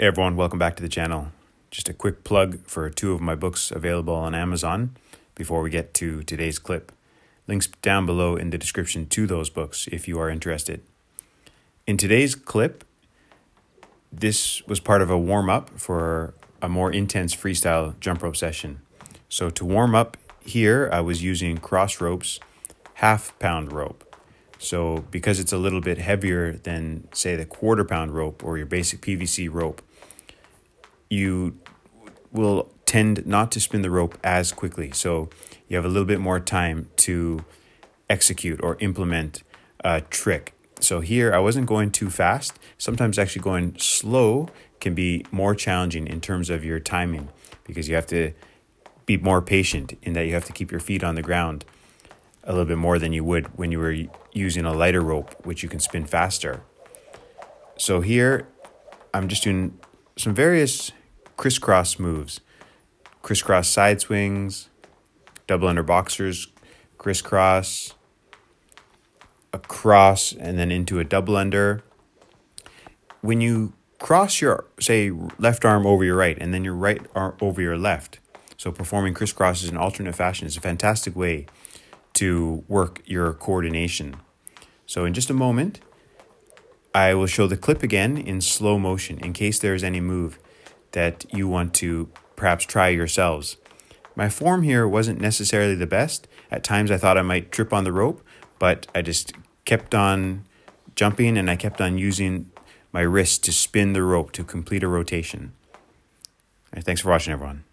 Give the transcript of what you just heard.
Hey everyone, welcome back to the channel. Just a quick plug for two of my books available on Amazon before we get to today's clip. Links down below in the description to those books if you are interested. In today's clip, this was part of a warm up for a more intense freestyle jump rope session. So to warm up here, I was using Crossrope's, half pound rope. So because it's a little bit heavier than say the quarter pound rope or your basic PVC rope, you will tend not to spin the rope as quickly. So you have a little bit more time to execute or implement a trick. So here I wasn't going too fast. Sometimes actually going slow can be more challenging in terms of your timing because you have to be more patient in that you have to keep your feet on the ground a little bit more than you would when you were using a lighter rope, which you can spin faster. So here I'm just doing some various crisscross moves crisscross side swings, double under boxers, crisscross, across, and then into a double under. When you cross your, say, left arm over your right and then your right arm over your left, so performing crisscrosses in alternate fashion is a fantastic way to work your coordination. So in just a moment, I will show the clip again in slow motion in case there is any move that you want to perhaps try yourselves. My form here wasn't necessarily the best. At times I thought I might trip on the rope, but I just kept on jumping and I kept on using my wrist to spin the rope to complete a rotation. Right, thanks for watching, everyone.